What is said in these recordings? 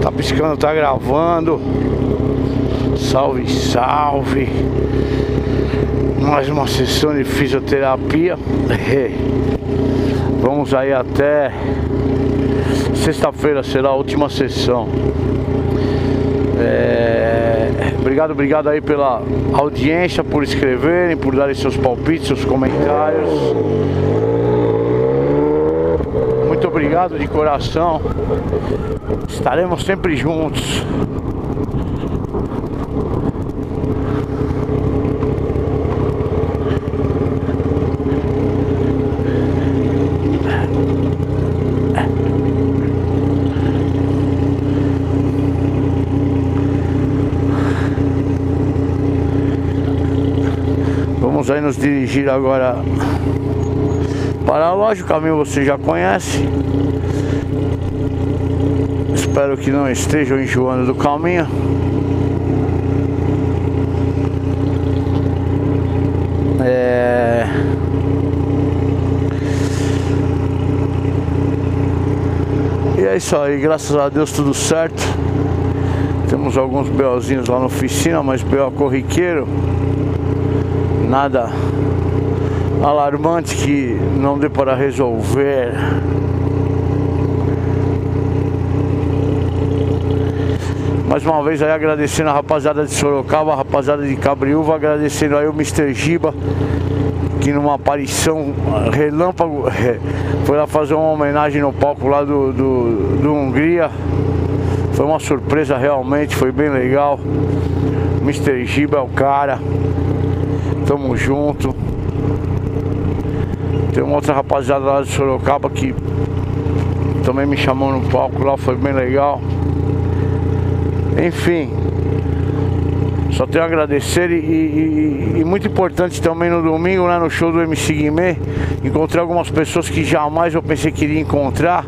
Tá piscando, tá gravando. Salve, salve. Mais uma sessão de fisioterapia. Vamos aí até sexta-feira será a última sessão. É... Obrigado, obrigado aí pela audiência, por escreverem, por darem seus palpites, seus comentários. Obrigado de coração. Estaremos sempre juntos. Vamos aí nos dirigir agora para a loja, o caminho você já conhece. Espero que não estejam enjoando do caminho. É... E é isso aí, graças a Deus tudo certo. Temos alguns BOzinhos lá na oficina, mas BO corriqueiro. Nada alarmante que não dê para resolver. Mais uma vez aí agradecendo a rapaziada de Sorocaba, a rapaziada de Cabriúva, agradecendo aí o Mr. Giba, que numa aparição relâmpago foi lá fazer uma homenagem no palco lá do, do, do Hungria. Foi uma surpresa realmente, foi bem legal. Mr. Giba é o cara. Tamo junto. Tem uma outra rapaziada lá de Sorocaba que também me chamou no palco lá, foi bem legal. Enfim, só tenho a agradecer e, e, e, muito importante também no domingo, né, no show do MC Guimê, encontrei algumas pessoas que jamais eu pensei que iria encontrar,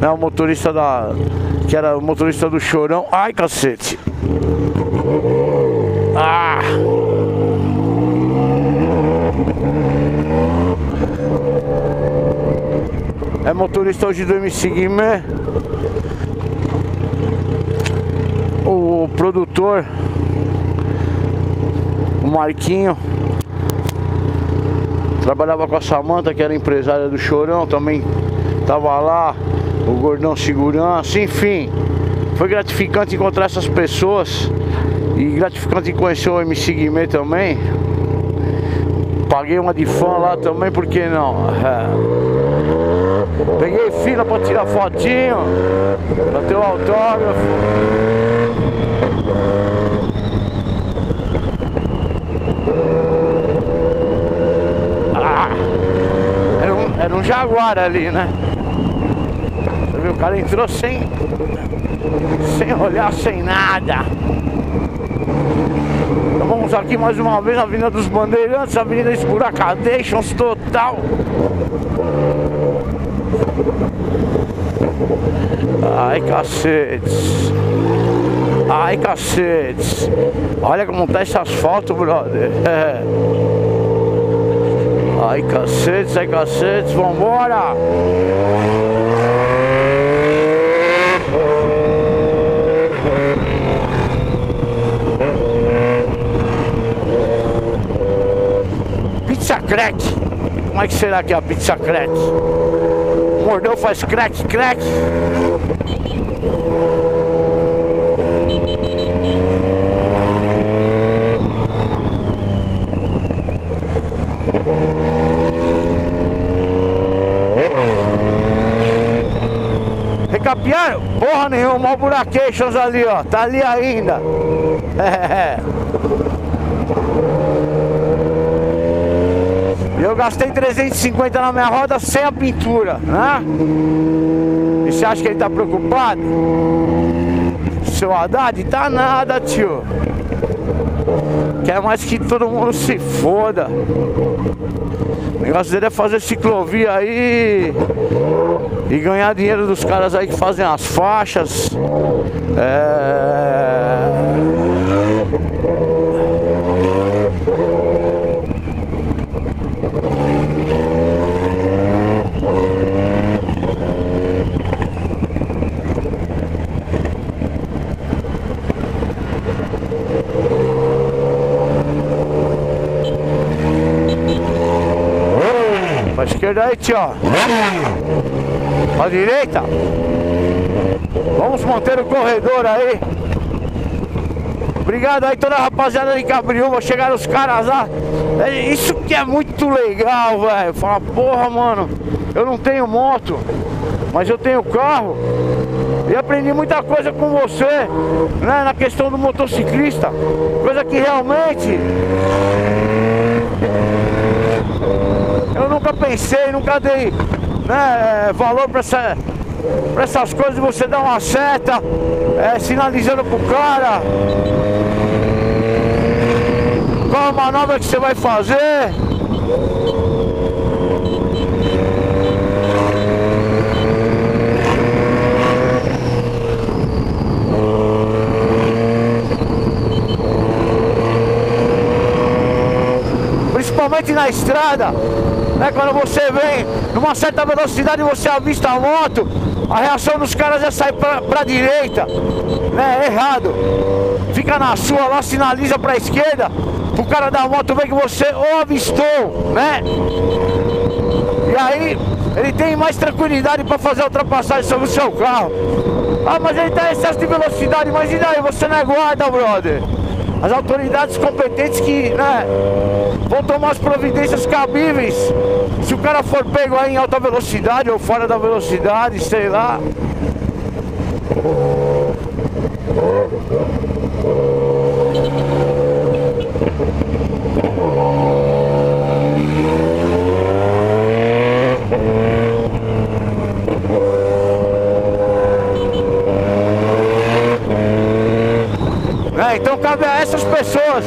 né, o motorista da, que era o motorista do Chorão, ai cacete, ah, é motorista hoje do MC Guimê, o produtor, o Marquinho, trabalhava com a Samanta, que era empresária do Chorão, também tava lá, o Gordão Segurança, enfim. Foi gratificante encontrar essas pessoas e gratificante conhecer o MC Guimê também. Paguei uma de fã lá também, por que não? É. Peguei fila pra tirar fotinho, pra ter o autógrafo. Ah, era, jaguar ali, né? Você viu, o cara entrou sem, sem olhar, sem nada. Então vamos aqui mais uma vez na Avenida dos Bandeirantes, Avenida Esburacadations total. Ai, cacetes. Ai, cacetes. Olha como tá esse asfalto, brother. É. Ai, cacetes, ai, cacetes. Vambora. Pizza crack. Como é que será que é a pizza crack? Mordeu, faz crack, crack. Recapiaram? Porra nenhuma, ó o buraqueixos ali, ó. Tá ali ainda. É. Eu gastei 350 na minha roda sem a pintura, né? E você acha que ele tá preocupado? Seu Haddad? Tá nada, tio. Quer mais que todo mundo se foda. O negócio dele é fazer ciclovia aí e ganhar dinheiro dos caras aí que fazem as faixas. É... esquerda aí, tio. A direita. Vamos manter o corredor aí. Obrigado aí toda a rapaziada de Cabriúva, chegaram os caras lá. É, isso que é muito legal, velho. Fala, porra, mano, eu não tenho moto, mas eu tenho carro. E aprendi muita coisa com você, né, na questão do motociclista. Coisa que realmente eu nunca pensei, nunca dei né, valor para essa, pra essas coisas, você dar uma seta, é, sinalizando pro cara qual a manobra que você vai fazer. Principalmente na estrada, né? Quando você vem numa certa velocidade você avista a moto, a reação dos caras é sair pra, pra direita, né? Errado. Fica na sua lá, sinaliza pra esquerda, o cara da moto ver que você ou avistou, né? E aí ele tem mais tranquilidade para fazer a ultrapassagem sobre o seu carro. Ah, mas ele está em excesso de velocidade, mas e daí? Você não é guarda, brother. As autoridades competentes que né, vão tomar as providências cabíveis. Se o cara for pego aí em alta velocidade ou fora da velocidade, sei lá. É, então cabe a essas pessoas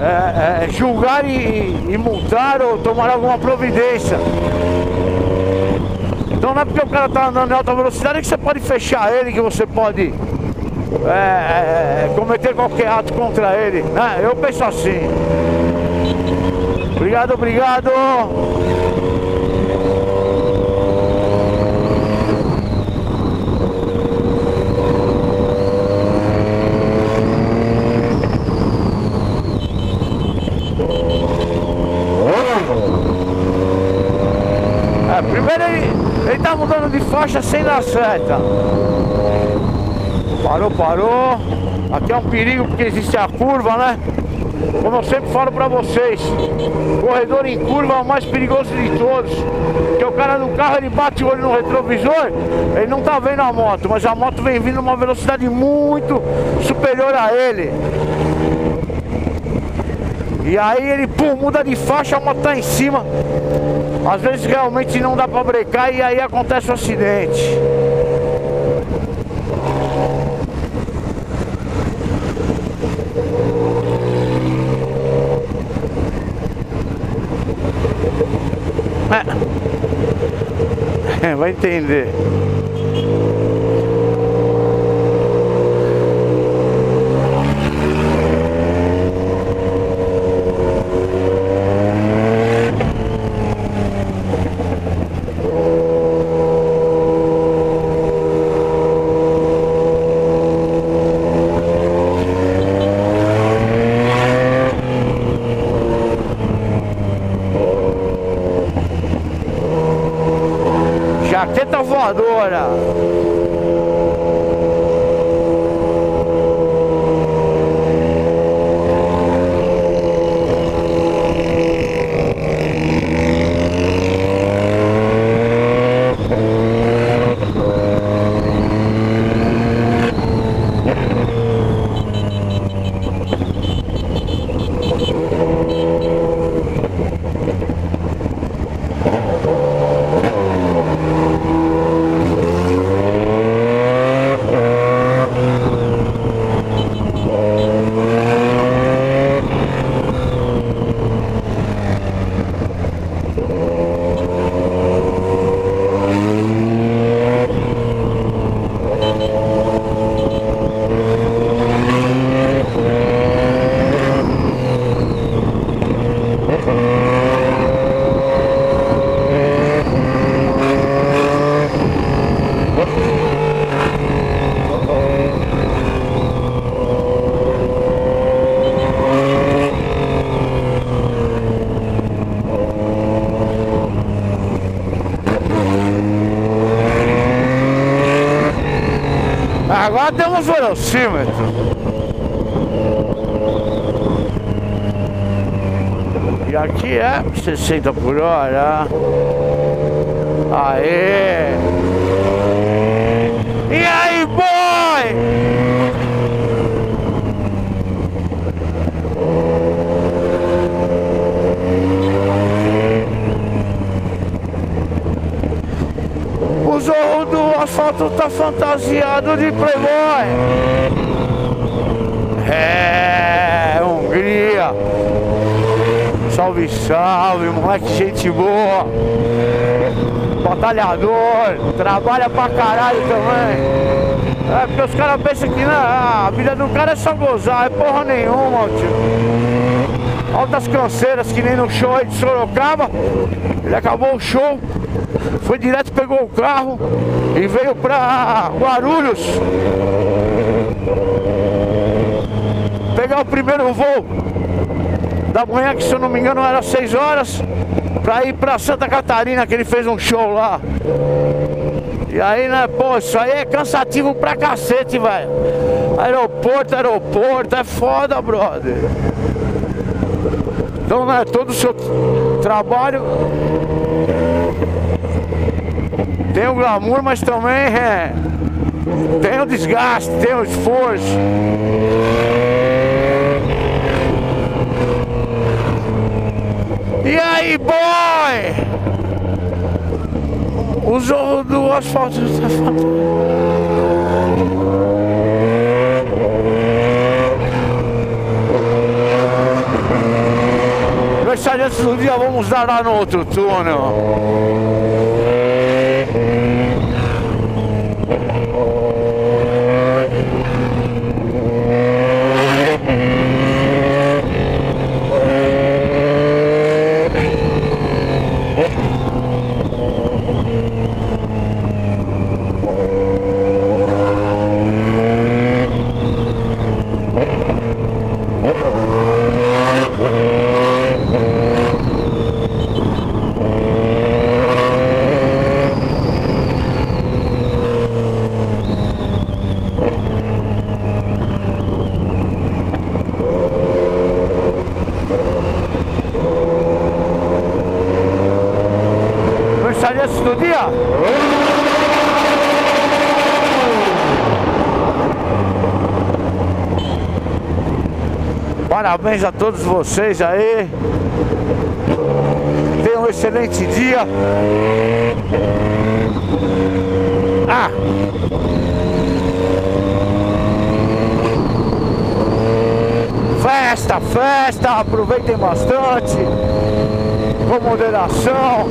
é, é, julgar e, e multar ou tomar alguma providência. Então não é porque o cara tá andando em alta velocidade que você pode fechar ele, que você pode é, é, é cometer qualquer ato contra ele. Né? Eu penso assim. Obrigado, obrigado. Primeiro ele, ele tá mudando de faixa sem dar seta. Parou, parou. Aqui é um perigo porque existe a curva, né? Como eu sempre falo pra vocês, corredor em curva é o mais perigoso de todos. Porque o cara no carro ele bate o olho no retrovisor, ele não tá vendo a moto, mas a moto vem vindo uma velocidade muito superior a ele. E aí ele pum, muda de faixa, a moto tá em cima. Às vezes realmente não dá pra brecar e aí acontece o um acidente. É, vai entender. Agora temos velocímetro. E aqui é 60 por hora. Aê! E aí, boy? O asfalto tá fantasiado de playboy. É, Hungria. Salve, salve, moleque, gente boa. Batalhador, trabalha pra caralho também. É porque os caras pensam que não, a vida do cara é só gozar, é porra nenhuma, tio. Altas canseiras que nem no show aí de Sorocaba. Ele acabou o show, foi direto, pegou o carro e veio pra Guarulhos. Pegar o primeiro voo da manhã, que se eu não me engano era 6 horas, pra ir pra Santa Catarina, que ele fez um show lá. E aí, né, pô, isso aí é cansativo pra cacete, velho. Aeroporto, aeroporto, é foda, brother. Então, né, todo o seu trabalho tem o glamour, mas também é, tem o desgaste, tem o esforço. E aí, boy? O zorro do asfalto está Aniversariantes do dia, vamos dar lá no outro túnel. Aniversariantes do dia? Parabéns a todos vocês aí. Tenham um excelente dia. Ah! Festa, festa, aproveitem bastante, com moderação.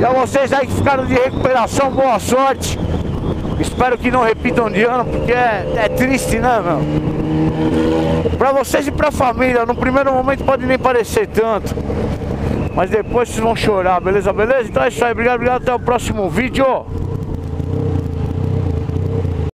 E a vocês aí que ficaram de recuperação, boa sorte. Espero que não repitam de ano, porque é, é triste, né, meu? Pra vocês e pra família, no primeiro momento pode nem parecer tanto. Mas depois vocês vão chorar, beleza? Beleza? Então é isso aí, obrigado, obrigado. Até o próximo vídeo.